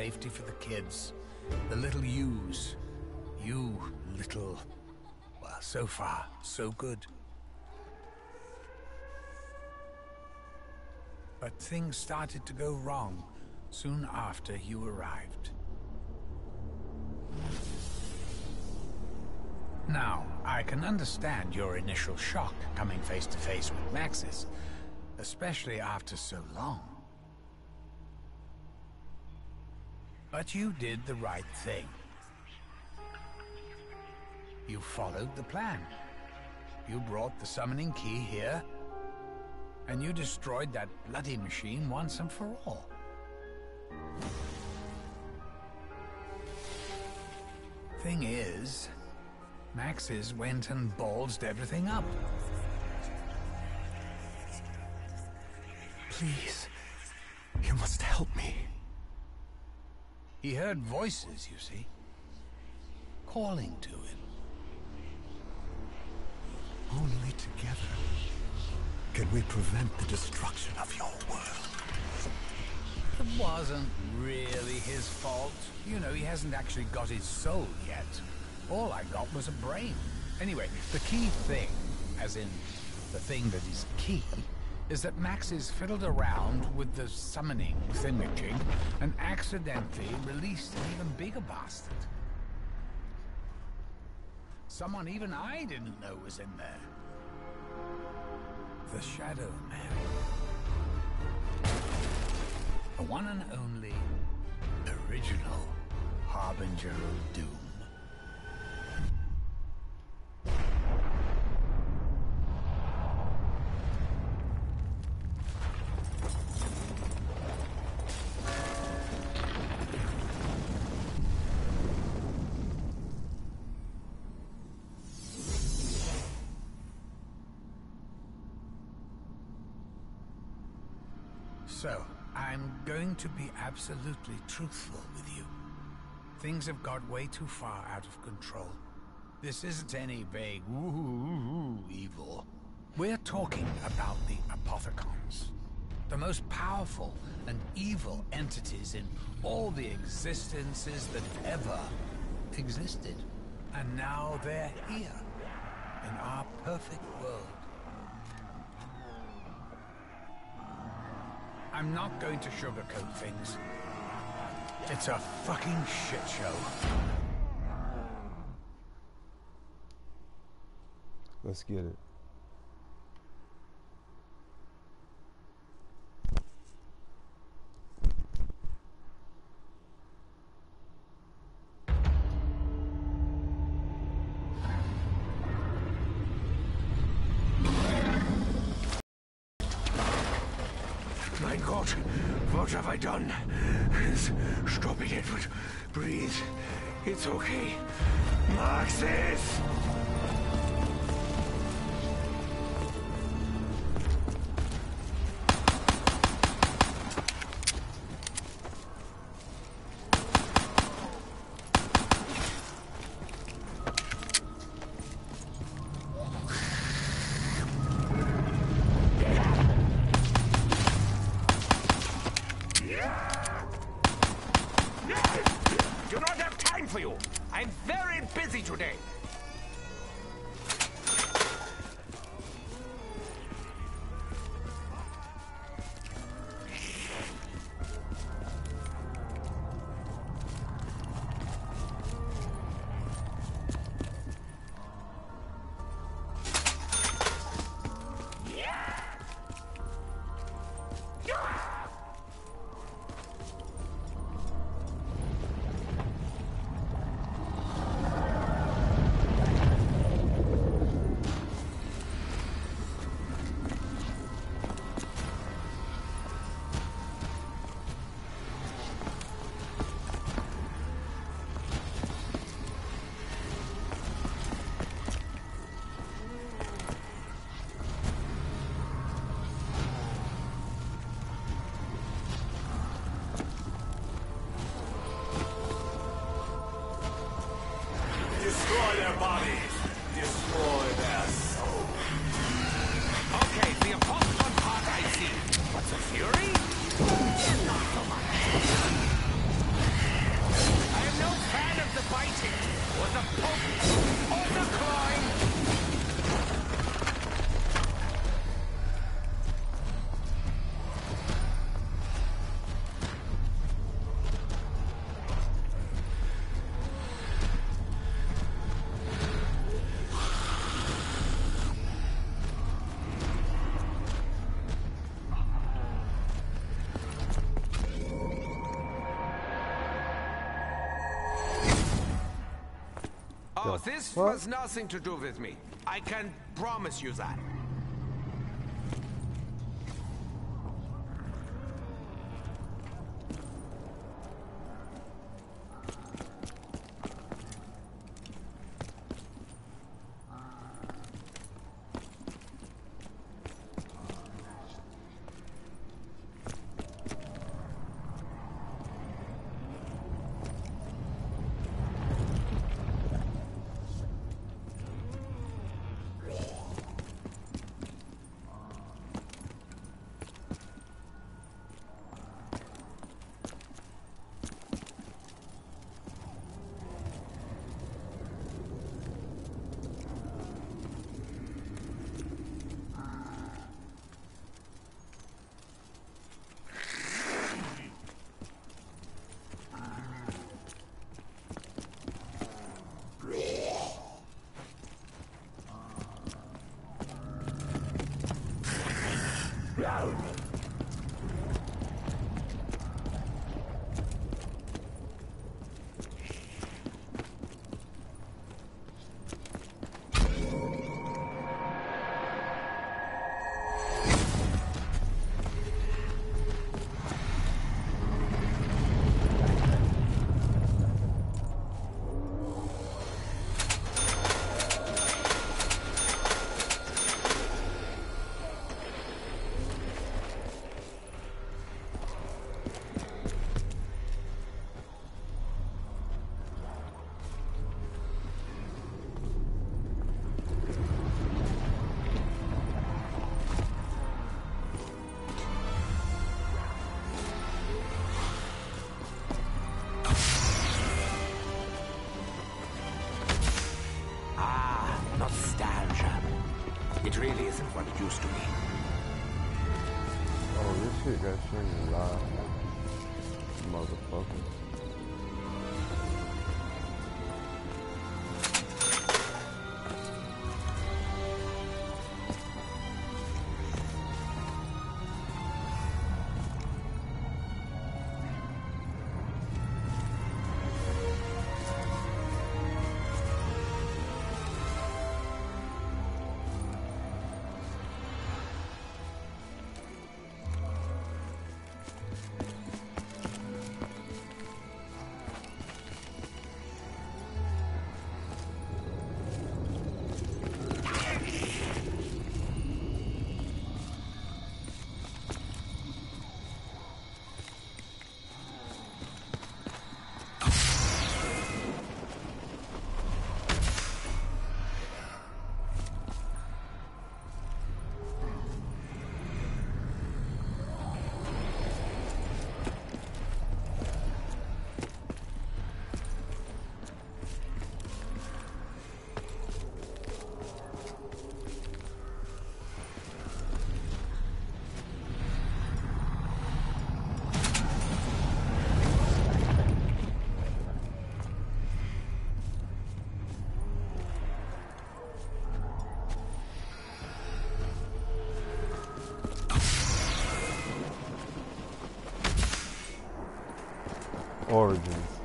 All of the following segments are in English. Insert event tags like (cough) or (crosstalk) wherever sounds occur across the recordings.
safety for the kids. The little yous. You little... Well, so far, so good. But things started to go wrong soon after you arrived. Now, I can understand your initial shock coming face to face with Maxis, especially after so long. But you did the right thing. You followed the plan. You brought the summoning key here, and you destroyed that bloody machine once and for all. Thing is, Maxis went and ballsed everything up. Please, you must help me. He heard voices, you see, calling to him. Only together can we prevent the destruction of your world. It wasn't really his fault. You know, he hasn't actually got his soul yet. All I got was a brain. Anyway, the key thing, as in the thing that is key, is that Maxis fiddled around with the summoning thingamajig and accidentally released an even bigger bastard. Someone even I didn't know was in there. The Shadow Man. The one and only original Harbinger of Doom. So, I'm going to be absolutely truthful with you. Things have got way too far out of control. This isn't any vague woo evil. We're talking about the Apothicons. The most powerful and evil entities in all the existences that ever existed. And now they're here, in our perfect world. I'm not going to sugarcoat things. It's a fucking shit show. Let's get it. Done? Stop it, Edward. Breathe. It's okay. Maxis! Do This What? was nothing to do with me. I can promise you that. Origins.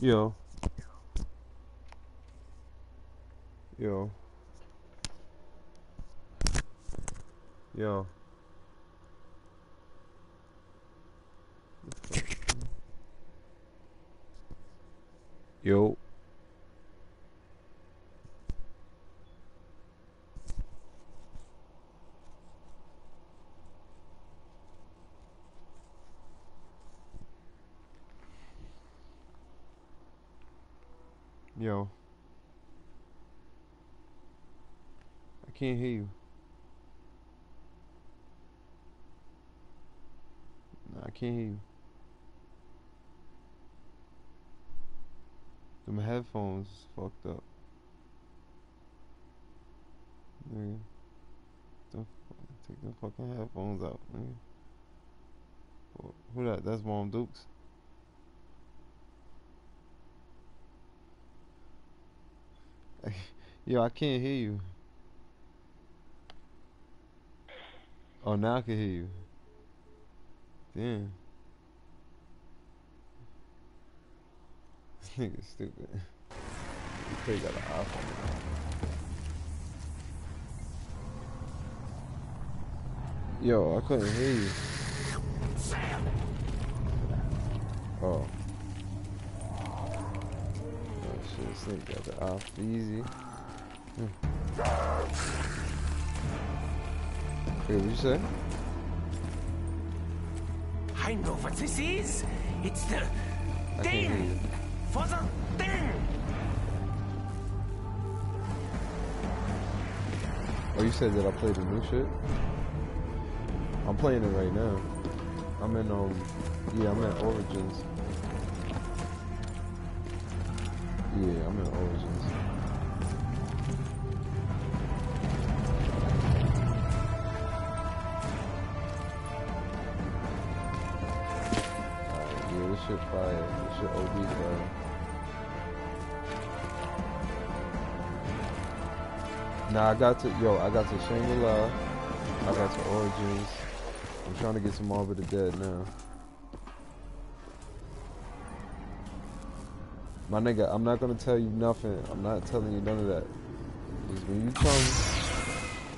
Yo. Yo. Yo. Yo. Yo. I can't hear you. No, I can't hear you. Them headphones is fucked up. Nigga. Fu- take them fucking headphones out, nigga. Who that? That's Mom Dukes. (laughs) Yo, I can't hear you. Oh, now I can hear you. Damn. This nigga stupid. You probably got an iPhone. Yo, I couldn't hear you. Oh. Oh shit, this nigga got the off easy. Hmm. Wait, what you say? I know what this is. It's the I thing for the thing. Oh, you said that I played the new shit? I'm playing it right now. I'm in, um, yeah, I'm in Origins. Yeah, I'm in Origins. Fire. This shit OD I got to, yo, I got to Shangri-La. I got to Origins. I'm trying to get some Arbor the Dead now. My nigga, I'm not gonna tell you nothing. I'm not telling you none of that. Just when you come,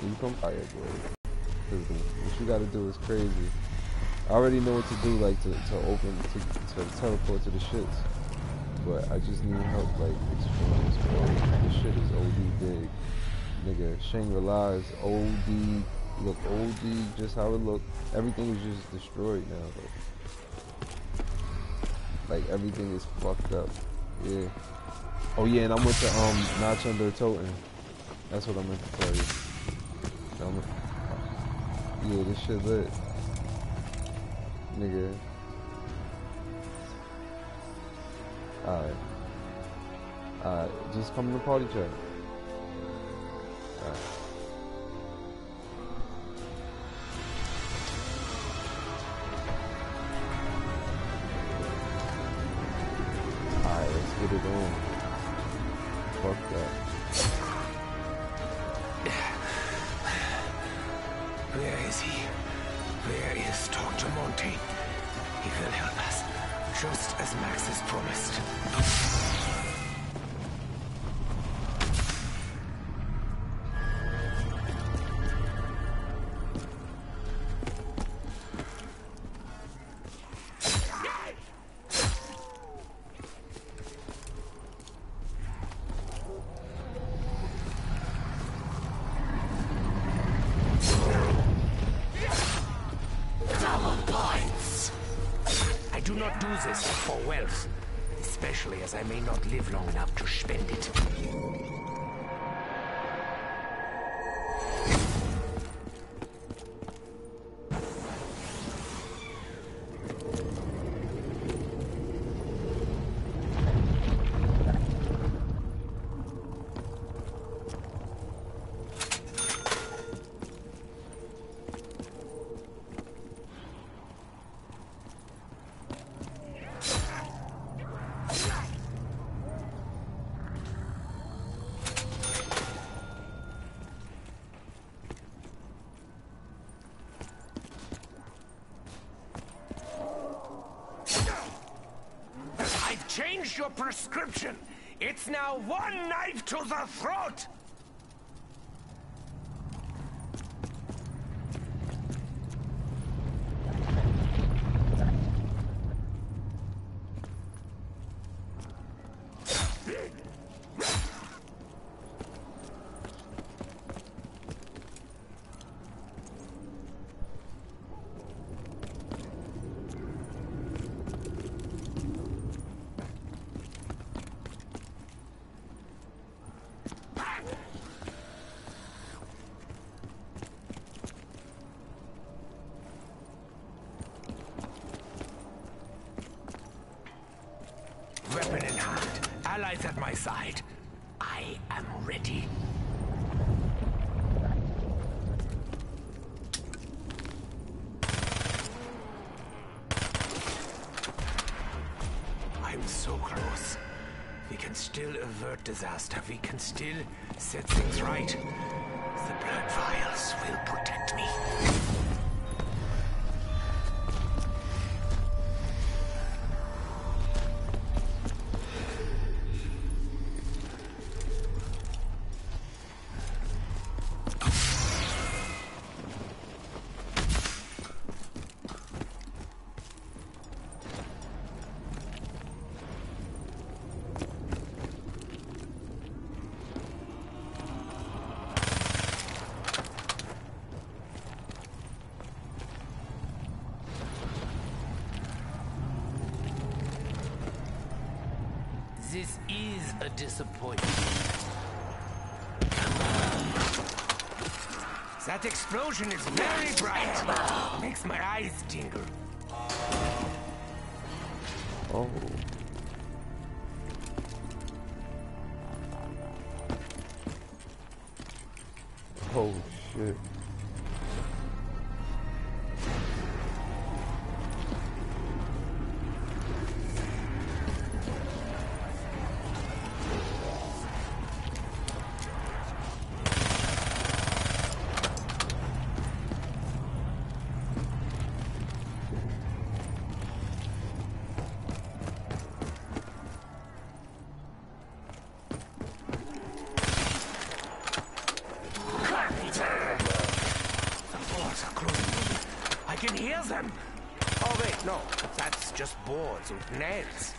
when you come fire, boy. 'Cause what you gotta do is crazy. I already know what to do, like to, to open, to, to teleport to the shits. But I just need help, like, exploring this world. This shit is OD big. Nigga, Shangri-La is OD, look OD, just how it look. Everything is just destroyed now, though. Like, everything is fucked up. Yeah. Oh yeah, and I went to, um, Nacht der Untoten. That's what I'm meant to tell you. I'm- yeah, this shit lit. Nigga. Alright. Alright, just come to the party chat. Alright. Let's get it on. Fuck that. Where is he? Where is Dr. Monty? He will help us, just as Maxis promised. Changed your prescription. It's now one knife to the throat. Weapon in hand, allies at my side. I am ready. I'm so close. We can still avert disaster. We can still a disappointment. That explosion is very bright. Makes my eyes tingle. Oh. Oh can hear them. Oh wait, no. That's just boards with nails.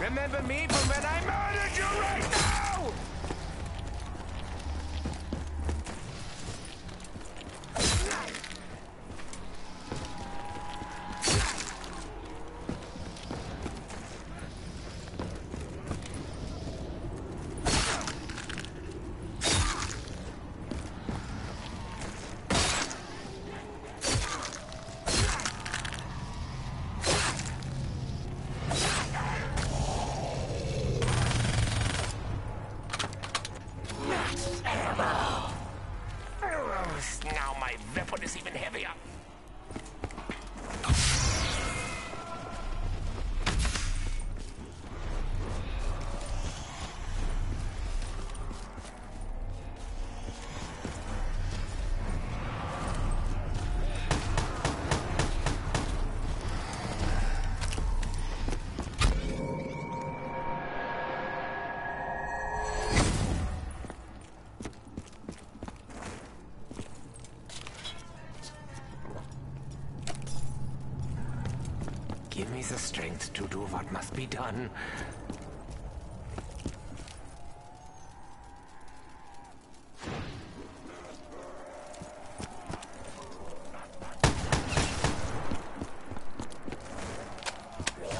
Remember me from when I murdered you right now? To do what must be done.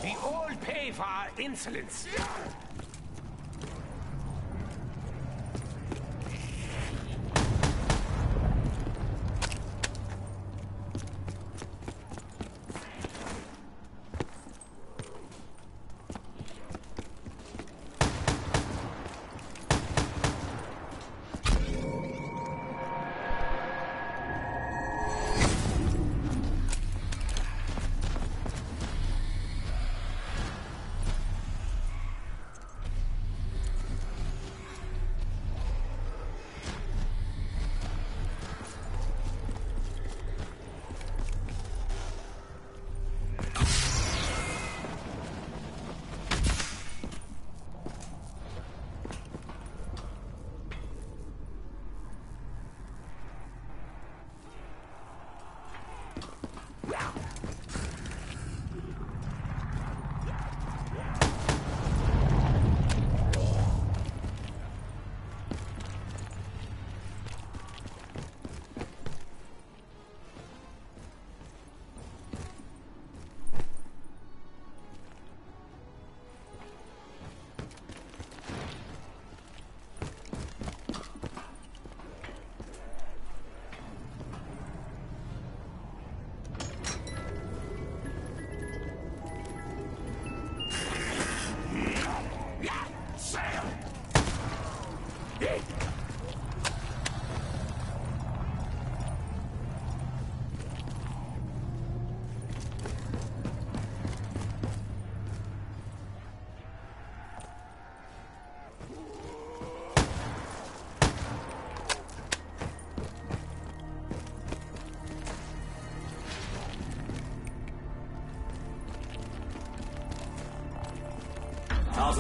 We all pay for our insolence.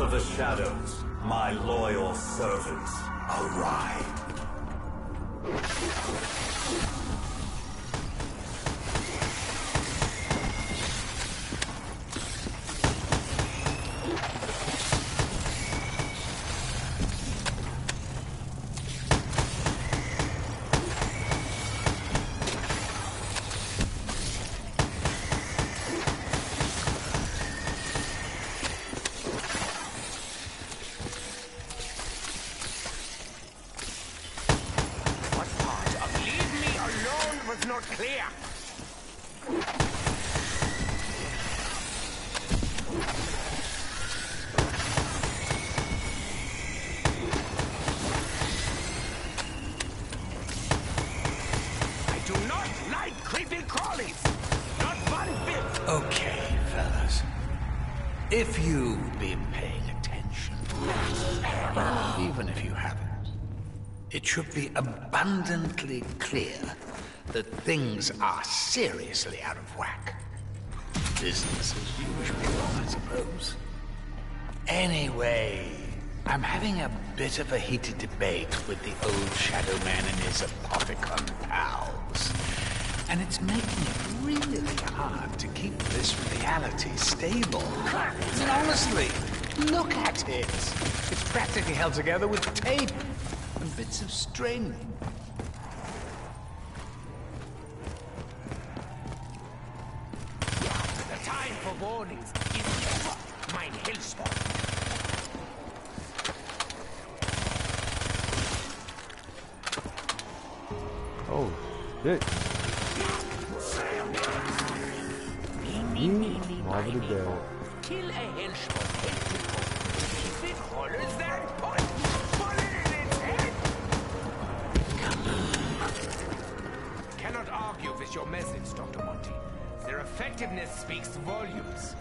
Of the shadows, my loyal servants arrive. If you've been paying attention, even if you haven't, it should be abundantly clear that things are seriously out of whack. Business as usual, I suppose. Anyway, I'm having a bit of a heated debate with the old Shadow Man and his Apothicon pals. And it's making it really hard to keep this reality stable. I mean, honestly, look at it. It's practically held together with tape and bits of string. The time for warnings is never mein Hilfswort. Oh, shit. Marvel the Kill a henchman. If it hollers that point, bullet in its head. Cannot argue with your methods, Dr. Monty. Their effectiveness speaks volumes.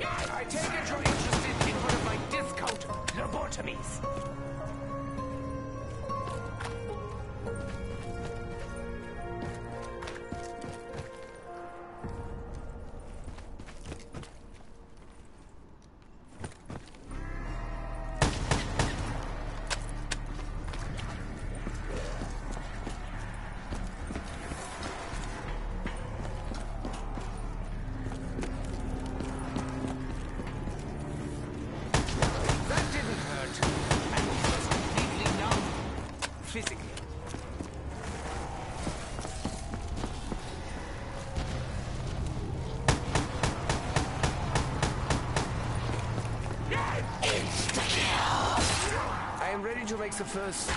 I take it you're interested in one of my discount lobotomies. Am ready to make the first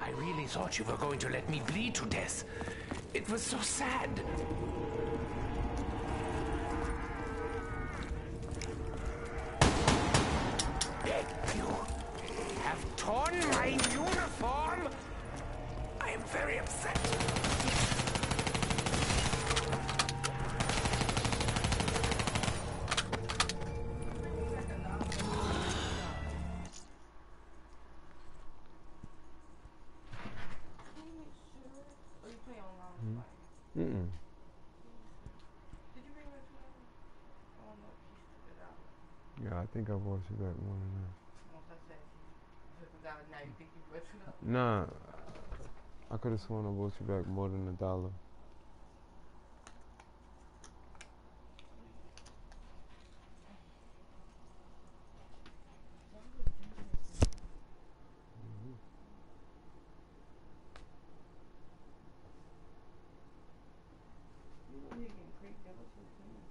I really thought you were going to let me bleed to death. It was so sad. You have torn my uniform. I am very upset. Or you play online? Mm-mm. Did you bring it to me? I don't know if she took it out. Yeah, I think I bought you back more than that. Once I said she took it out, now you think you brought it up. Nah, I could have sworn I bought you back more than a dollar. You know you're getting crazy. That was so clean.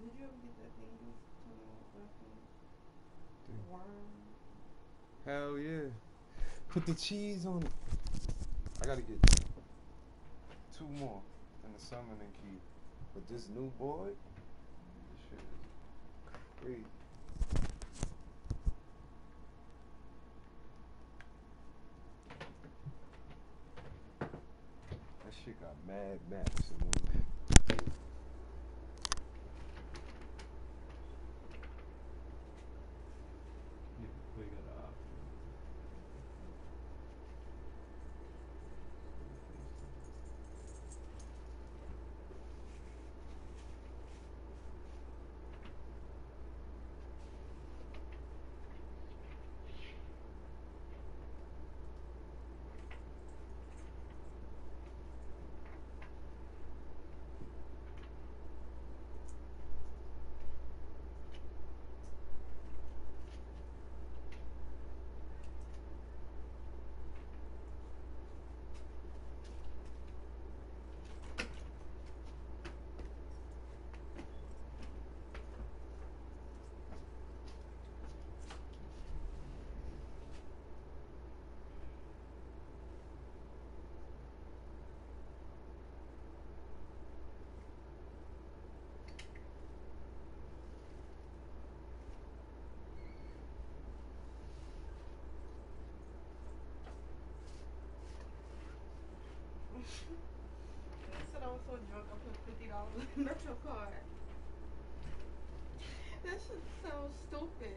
Did you ever get that thing you was telling me about last night? The Thing. worm. Hell yeah. Put the cheese on it. I gotta get two more in the summoning key. But this new boy, this shit is crazy. That shit got mad maps in one. Yeah, we got an option. I said I was so drunk, I put fifty dollars (laughs) Metro card. That shit sounds stupid.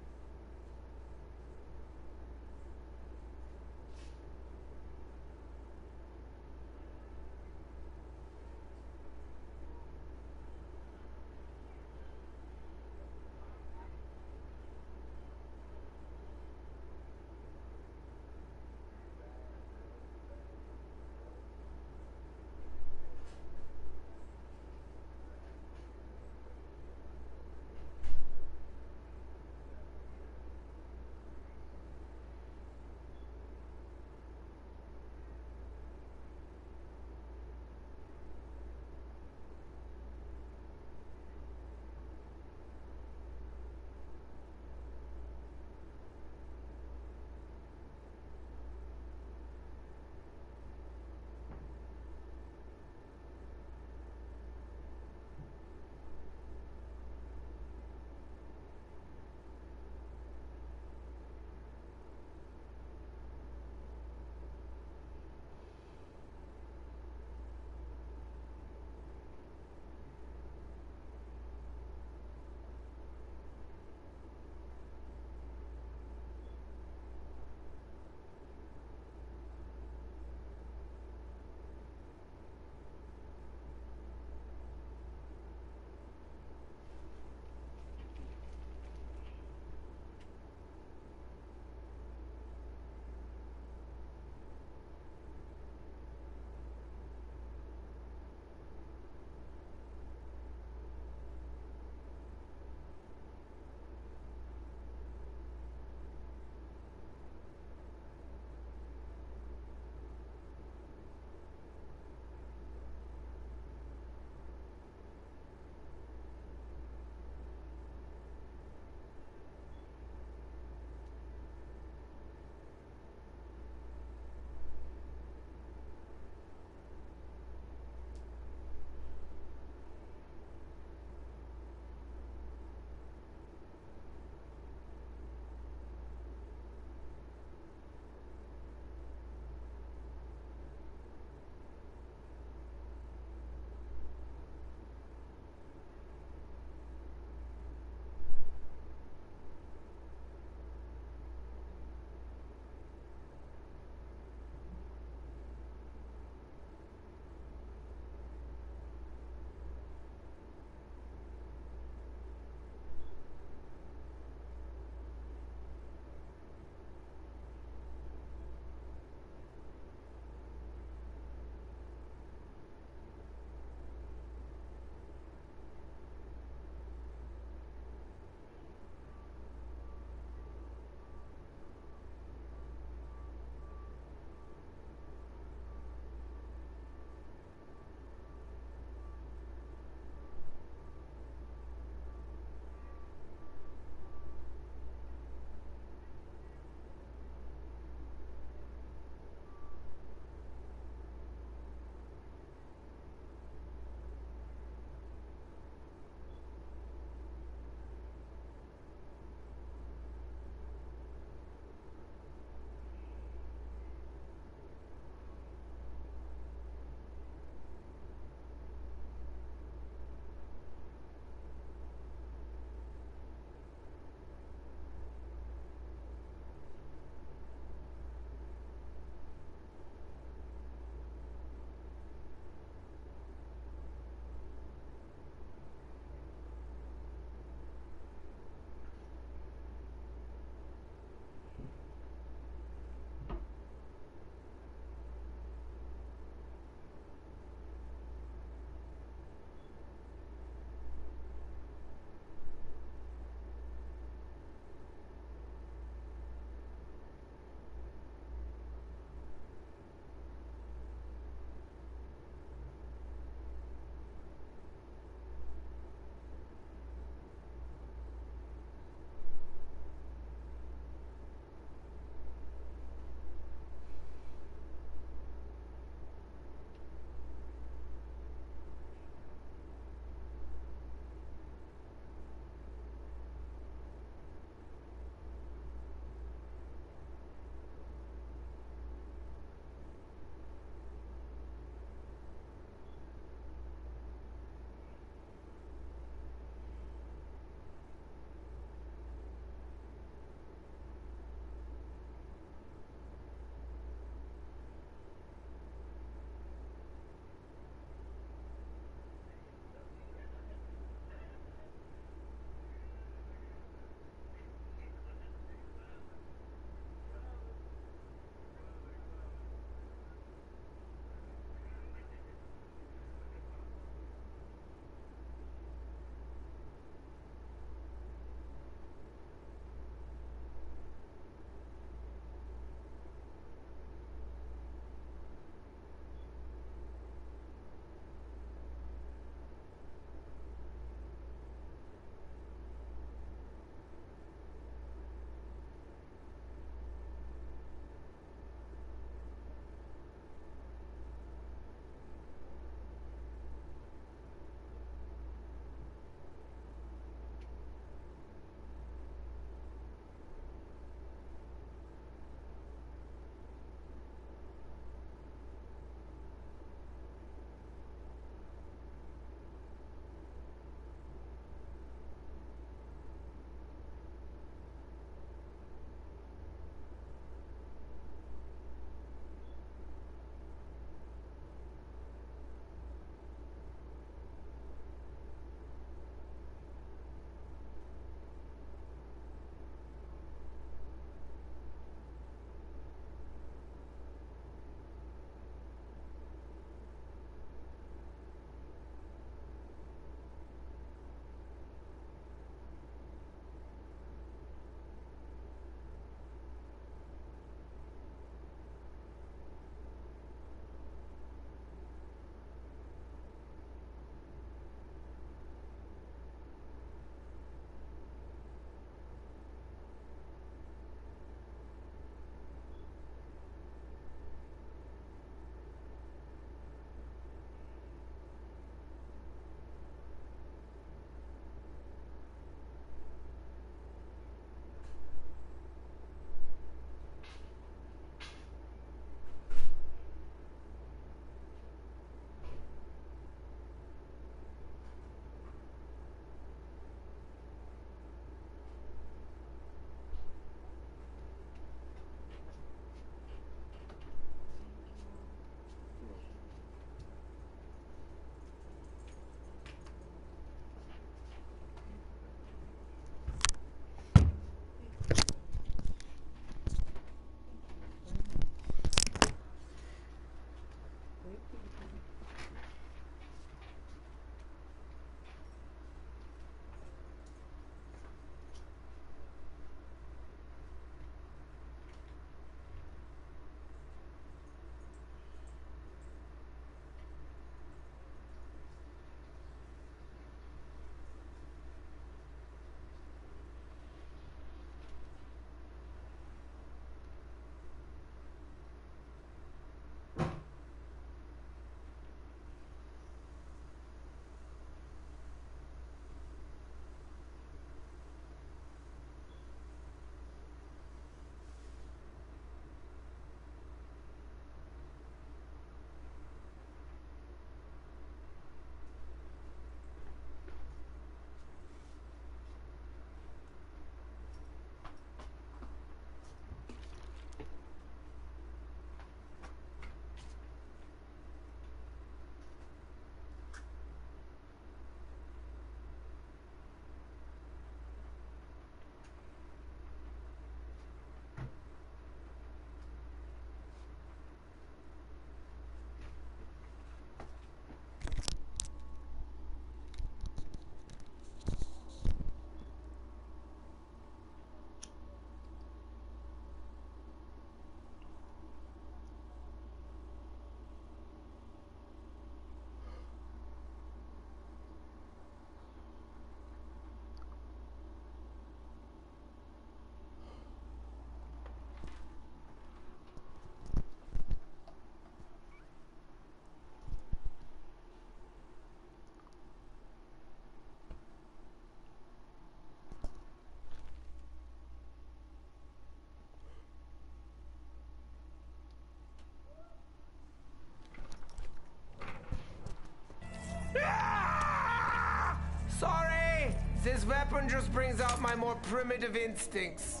Ah! Sorry! This weapon just brings out my more primitive instincts.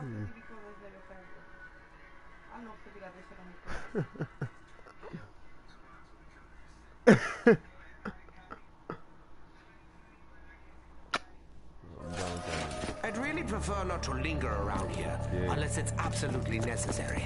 Hmm. (laughs) linger around here Yeah. unless it's absolutely necessary.